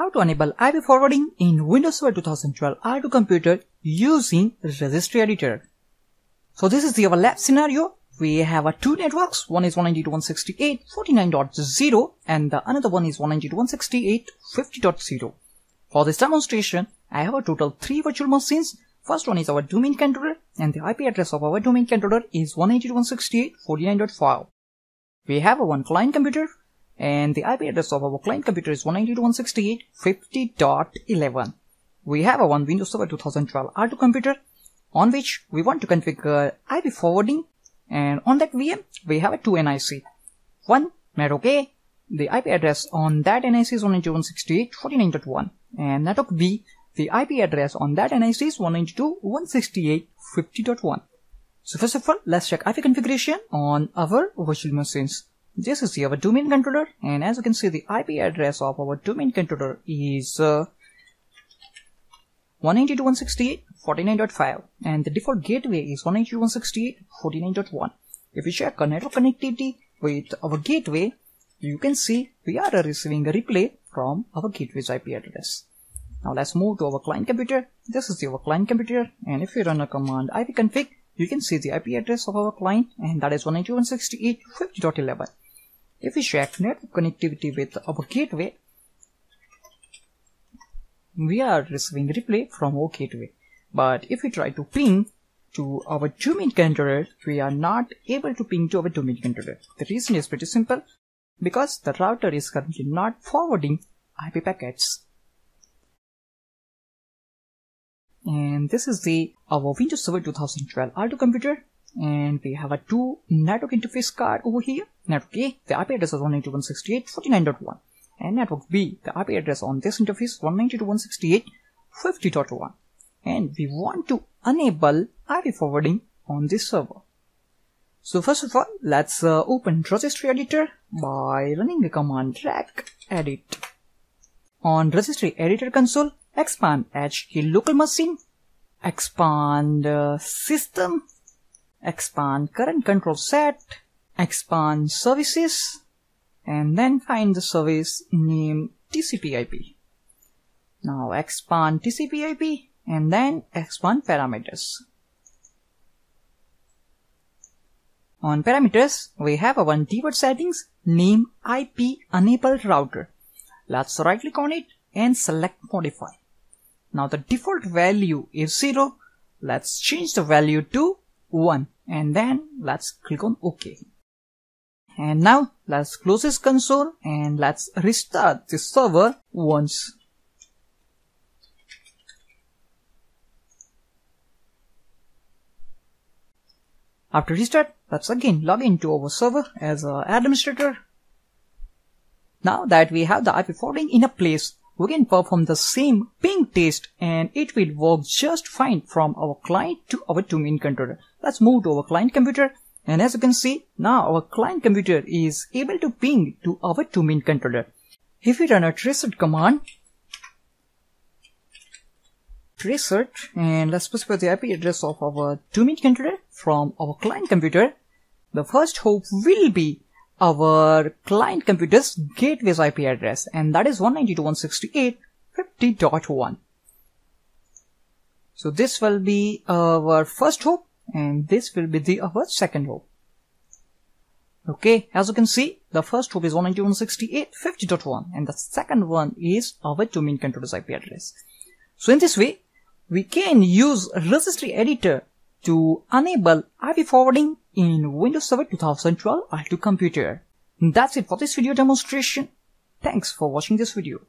how to enable IP forwarding in Windows Server 2012 R2 computer using registry editor. So this is the our lab scenario. We have a two networks. One is 192.168.49.0 and the another one is 192.168.50.0. For this demonstration, I have a total three virtual machines. First one is our domain controller and the IP address of our domain controller is 192.168.49.5. We have a one client computer and the IP address of our client computer is 192.168.50.11. We have a one Windows Server 2012 R2 computer on which we want to configure IP forwarding and on that VM we have a two NIC. One network A, the IP address on that NIC is 192.168.49.1 and network B, the IP address on that NIC is 192.168.50.1. So first of all, let's check IP configuration on our virtual machines. This is our domain controller and as you can see the IP address of our domain controller is uh, 192.168.49.5 and the default gateway is 192.168.49.1. If we check our network connectivity with our gateway, you can see we are receiving a replay from our gateway's IP address. Now let's move to our client computer. This is our client computer and if we run a command ipconfig, you can see the IP address of our client and that is 192.168.50.11. If we check network connectivity with our gateway, we are receiving replay from our gateway. But if we try to ping to our domain controller, we are not able to ping to our domain controller. The reason is pretty simple because the router is currently not forwarding IP packets. And this is the our Windows Server 2012 R2 computer and we have a two network interface card over here. Network A, the IP address is 192.168.49.1 and network B, the IP address on this interface 192.168.50.1 and we want to enable IP forwarding on this server. So first of all, let's uh, open registry editor by running the command regedit. On registry editor console, expand HK local machine, expand uh, system, expand current control set, expand services, and then find the service name TCP/IP. Now expand TCP/IP and then expand parameters. On parameters, we have one default settings name IP enable router. Let's right click on it and select modify. Now the default value is 0. Let's change the value to 1 and then let's click on OK. And now let's close this console and let's restart the server once. After restart, let's again log into our server as an administrator. Now that we have the IP forwarding in a place, we can perform the same ping test and it will work just fine from our client to our domain controller. Let's move to our client computer and as you can see, now our client computer is able to ping to our domain controller. If we run a reset command, reset and let's specify the IP address of our domain controller from our client computer, the first hope will be our client computer's gateway's IP address and that is 192.168.50.1. So this will be our first hop and this will be the our second hop. Okay, as you can see, the first hop is 192.168.50.1 and the second one is our domain controller's IP address. So in this way, we can use registry editor to enable IP forwarding in Windows Server 2012 R2 computer. That's it for this video demonstration. Thanks for watching this video.